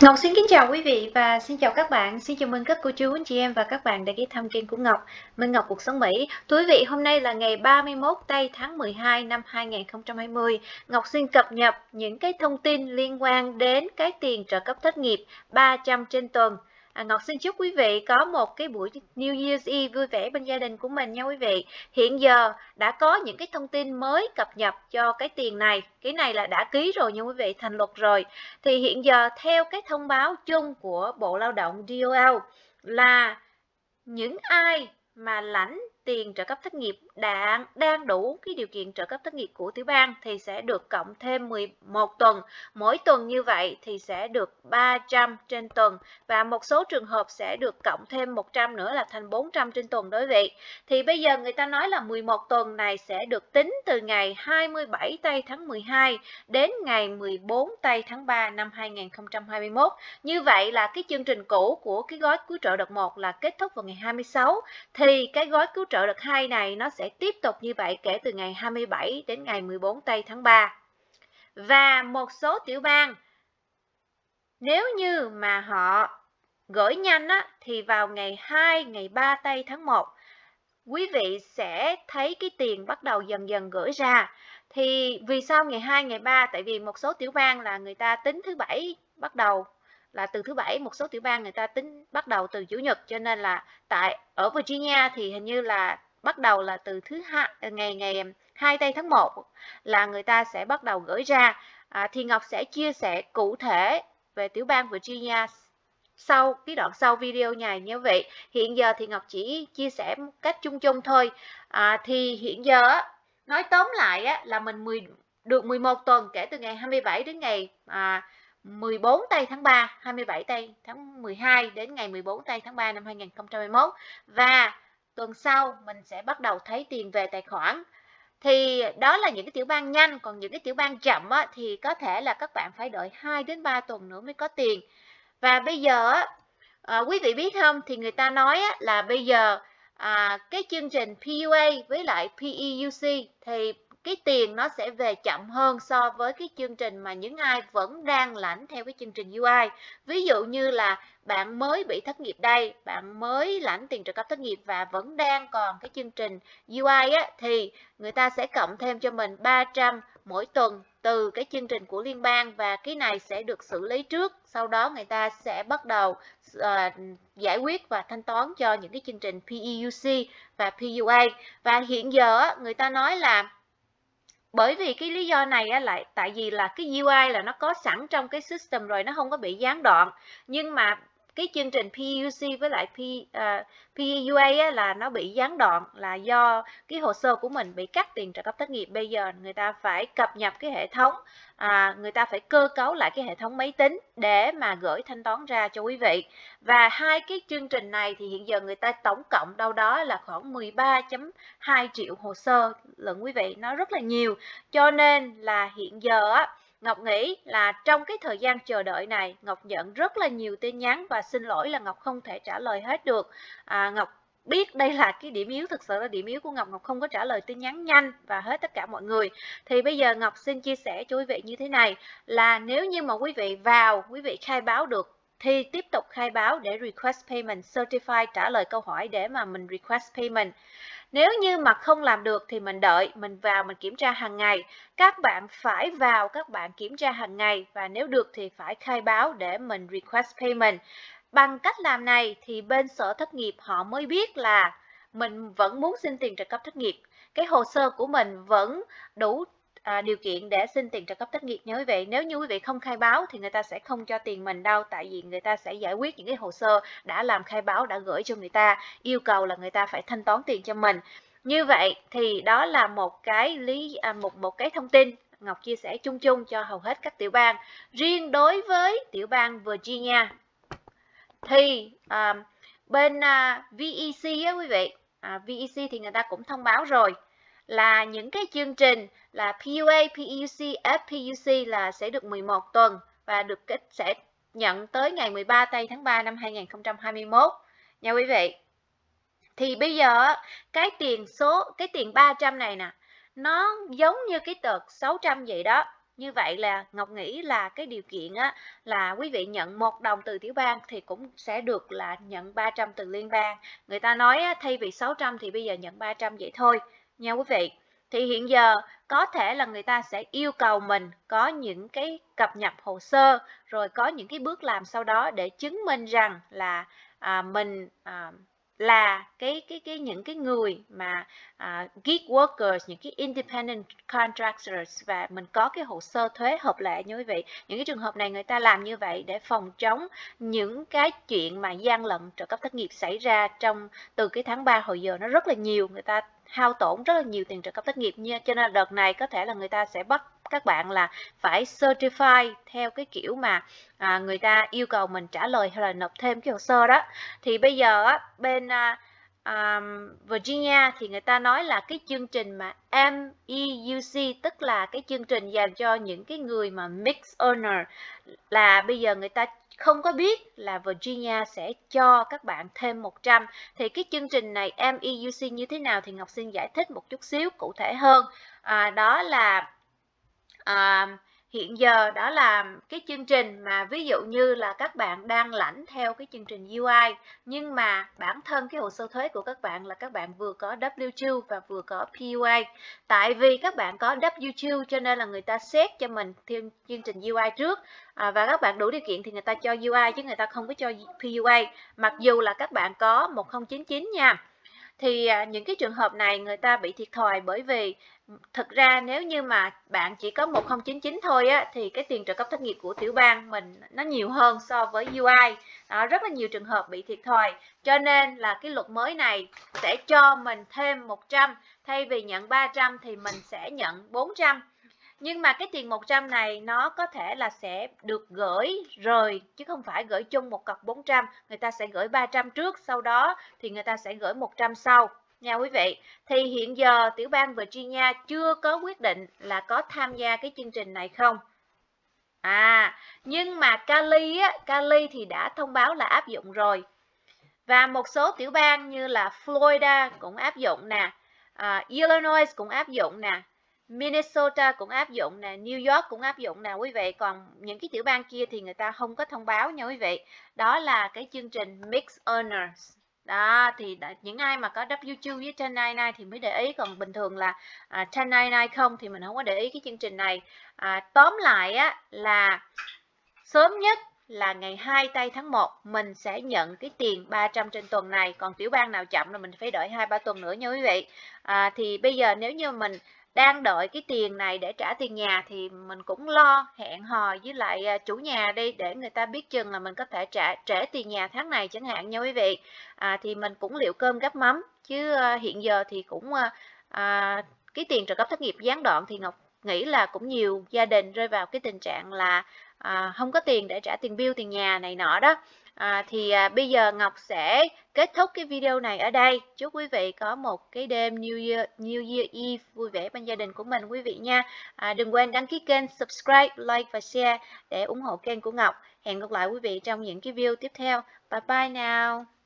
Ngọc xin kính chào quý vị và xin chào các bạn. Xin chào mừng các cô chú, anh chị em và các bạn đã ghé thăm kênh của Ngọc. Minh Ngọc Cuộc Sống Mỹ. Thưa quý vị, hôm nay là ngày 31 tây tháng 12 năm 2020. Ngọc xin cập nhật những cái thông tin liên quan đến cái tiền trợ cấp thất nghiệp 300 trên tuần À, Ngọc xin chúc quý vị có một cái buổi New Year's Eve vui vẻ bên gia đình của mình nha quý vị. Hiện giờ đã có những cái thông tin mới cập nhật cho cái tiền này. Cái này là đã ký rồi nha quý vị, thành luật rồi. Thì hiện giờ theo cái thông báo chung của Bộ Lao động DOL là những ai mà lãnh tiền trợ cấp thất nghiệp đã đang đủ, cái điều kiện trợ cấp thất nghiệp của tiểu bang thì sẽ được cộng thêm 11 tuần. Mỗi tuần như vậy thì sẽ được 300 trên tuần và một số trường hợp sẽ được cộng thêm 100 nữa là thành 400 trên tuần đối vị. Thì bây giờ người ta nói là 11 tuần này sẽ được tính từ ngày 27 tây tháng 12 đến ngày 14 tây tháng 3 năm 2021. Như vậy là cái chương trình cũ của cái gói cứu trợ đợt 1 là kết thúc vào ngày 26 thì cái gói cứu trợ trợ đợt 2 này nó sẽ tiếp tục như vậy kể từ ngày 27 đến ngày 14 tây tháng 3. Và một số tiểu bang nếu như mà họ gửi nhanh á, thì vào ngày 2, ngày 3 tây tháng 1 quý vị sẽ thấy cái tiền bắt đầu dần dần gửi ra. Thì vì sao ngày 2, ngày 3? Tại vì một số tiểu bang là người ta tính thứ bảy bắt đầu là từ thứ bảy một số tiểu bang người ta tính bắt đầu từ chủ nhật cho nên là tại ở Virginia thì hình như là bắt đầu là từ thứ hai ngày ngày 2 tây tháng 1 là người ta sẽ bắt đầu gửi ra. À, thì Ngọc sẽ chia sẻ cụ thể về tiểu bang Virginia sau cái đoạn sau video này nhớ vậy hiện giờ thì Ngọc chỉ chia sẻ một cách chung chung thôi. À, thì hiện giờ nói tóm lại á, là mình 10, được 11 tuần kể từ ngày 27 đến ngày à, 14 tây tháng 3, 27 tây tháng 12 đến ngày 14 tây tháng 3 năm 2021 và tuần sau mình sẽ bắt đầu thấy tiền về tài khoản. Thì đó là những cái tiểu bang nhanh, còn những cái tiểu bang chậm á, thì có thể là các bạn phải đợi 2 đến 3 tuần nữa mới có tiền. Và bây giờ à, quý vị biết không thì người ta nói á, là bây giờ à, cái chương trình PUA với lại PEUC thì cái tiền nó sẽ về chậm hơn so với cái chương trình mà những ai vẫn đang lãnh theo cái chương trình UI. Ví dụ như là bạn mới bị thất nghiệp đây, bạn mới lãnh tiền trợ cấp thất nghiệp và vẫn đang còn cái chương trình UI á, thì người ta sẽ cộng thêm cho mình 300 mỗi tuần từ cái chương trình của liên bang và cái này sẽ được xử lý trước sau đó người ta sẽ bắt đầu uh, giải quyết và thanh toán cho những cái chương trình PEUC và PUA và hiện giờ người ta nói là bởi vì cái lý do này á, lại tại vì là cái UI là nó có sẵn trong cái system rồi nó không có bị gián đoạn. Nhưng mà cái chương trình PUC với lại P, à, uh, PUA á, là nó bị gián đoạn là do cái hồ sơ của mình bị cắt tiền trợ cấp thất nghiệp. Bây giờ người ta phải cập nhật cái hệ thống à, người ta phải cơ cấu lại cái hệ thống máy tính để mà gửi thanh toán ra cho quý vị. Và hai cái chương trình này thì hiện giờ người ta tổng cộng đâu đó là khoảng 13.2 triệu hồ sơ lượng quý vị. Nó rất là nhiều. Cho nên là hiện giờ á Ngọc nghĩ là trong cái thời gian chờ đợi này, Ngọc nhận rất là nhiều tin nhắn và xin lỗi là Ngọc không thể trả lời hết được. À, Ngọc biết đây là cái điểm yếu thực sự là điểm yếu của Ngọc. Ngọc không có trả lời tin nhắn nhanh và hết tất cả mọi người. Thì bây giờ Ngọc xin chia sẻ cho quý vị như thế này là nếu như mà quý vị vào quý vị khai báo được thì tiếp tục khai báo để request payment certify trả lời câu hỏi để mà mình request payment nếu như mà không làm được thì mình đợi, mình vào mình kiểm tra hàng ngày. Các bạn phải vào, các bạn kiểm tra hàng ngày và nếu được thì phải khai báo để mình request payment. Bằng cách làm này thì bên sở thất nghiệp họ mới biết là mình vẫn muốn xin tiền trợ cấp thất nghiệp. Cái hồ sơ của mình vẫn đủ à, điều kiện để xin tiền trợ cấp thất nghiệp nhớ quý vị. Nếu như quý vị không khai báo thì người ta sẽ không cho tiền mình đâu tại vì người ta sẽ giải quyết những cái hồ sơ đã làm khai báo đã gửi cho người ta, yêu cầu là người ta phải thanh toán tiền cho mình. Như vậy thì đó là một cái lý à, một một cái thông tin Ngọc chia sẻ chung chung cho hầu hết các tiểu bang. Riêng đối với tiểu bang Virginia thì à, bên à, VEC á quý vị, à, VEC thì người ta cũng thông báo rồi là những cái chương trình là PUA, PUC, FPUC là sẽ được 11 tuần và được kết sẽ nhận tới ngày 13 tây tháng 3 năm 2021 nha quý vị. Thì bây giờ cái tiền số cái tiền 300 này nè nó giống như cái tờ 600 vậy đó như vậy là Ngọc nghĩ là cái điều kiện á, là quý vị nhận một đồng từ tiểu bang thì cũng sẽ được là nhận 300 từ liên bang. Người ta nói á, thay vì 600 thì bây giờ nhận 300 vậy thôi nha quý vị. Thì hiện giờ có thể là người ta sẽ yêu cầu mình có những cái cập nhật hồ sơ rồi có những cái bước làm sau đó để chứng minh rằng là à, mình à, là cái cái cái những cái người mà uh, gig workers những cái independent contractors và mình có cái hồ sơ thuế hợp lệ như quý vị những cái trường hợp này người ta làm như vậy để phòng chống những cái chuyện mà gian lận trợ cấp thất nghiệp xảy ra trong từ cái tháng 3 hồi giờ nó rất là nhiều người ta hao tổn rất là nhiều tiền trợ cấp thất nghiệp nha. Cho nên đợt này có thể là người ta sẽ bắt các bạn là phải certify theo cái kiểu mà à, người ta yêu cầu mình trả lời hay là nộp thêm cái hồ sơ đó. Thì bây giờ á, bên à, um, Virginia thì người ta nói là cái chương trình mà MEUC tức là cái chương trình dành cho những cái người mà mix earner là bây giờ người ta không có biết là Virginia sẽ cho các bạn thêm 100 thì cái chương trình này MEUC như thế nào thì Ngọc xin giải thích một chút xíu cụ thể hơn. À, đó là à, hiện giờ đó là cái chương trình mà ví dụ như là các bạn đang lãnh theo cái chương trình UI nhưng mà bản thân cái hồ sơ thuế của các bạn là các bạn vừa có W2 và vừa có PUA tại vì các bạn có W2 cho nên là người ta xét cho mình thêm chương trình UI trước à, và các bạn đủ điều kiện thì người ta cho UI chứ người ta không có cho PUA mặc dù là các bạn có 1099 nha thì à, những cái trường hợp này người ta bị thiệt thòi bởi vì ừ, thực ra nếu như mà bạn chỉ có 1099 thôi á thì cái tiền trợ cấp thất nghiệp của tiểu bang mình nó nhiều hơn so với UI đó, rất là nhiều trường hợp bị thiệt thòi. Cho nên là cái luật mới này sẽ cho mình thêm 100 thay vì nhận 300 thì mình sẽ nhận 400 nhưng mà cái tiền 100 này nó có thể là sẽ được gửi rồi chứ không phải gửi chung một cọc 400 người ta sẽ gửi 300 trước sau đó thì người ta sẽ gửi 100 sau. Nha quý vị thì hiện giờ tiểu bang Virginia chưa có quyết định là có tham gia cái chương trình này không? À nhưng mà Cali á Cali thì đã thông báo là áp dụng rồi. Và một số tiểu bang như là Florida cũng áp dụng nè uh, Illinois cũng áp dụng nè. Minnesota cũng áp dụng nè, New York cũng áp dụng nè quý vị. Còn những cái tiểu bang kia thì người ta không có thông báo nha quý vị. Đó là cái chương trình Mix Earners. Đó thì đã, những ai mà có W2 với 1099 thì mới để ý còn bình thường là à, 1099 không thì mình không có để ý cái chương trình này. À, tóm lại á là sớm nhất là ngày 2 tây tháng 1 mình sẽ nhận cái tiền 300 trên tuần này còn tiểu bang nào chậm là mình phải đợi 2 3 tuần nữa nha quý vị. À, thì bây giờ nếu như mình đang đợi cái tiền này để trả tiền nhà thì mình cũng lo hẹn hò với lại à, chủ nhà đi để người ta biết chừng là mình có thể trả trễ tiền nhà tháng này chẳng hạn nha quý vị. À, thì mình cũng liệu cơm gắp mắm chứ à, hiện giờ thì cũng à, à, cái tiền trợ cấp thất nghiệp gián đoạn thì Ngọc nghĩ là cũng nhiều gia đình rơi vào cái tình trạng là à, không có tiền để trả tiền bill tiền nhà này nọ đó. À, thì à, bây giờ Ngọc sẽ kết thúc cái video này ở đây. Chúc quý vị có một cái đêm New Year, New Year Eve vui vẻ bên gia đình của mình quý vị nha. À, đừng quên đăng ký kênh, subscribe, like và share để ủng hộ kênh của Ngọc. Hẹn gặp lại quý vị trong những cái video tiếp theo. Bye bye now.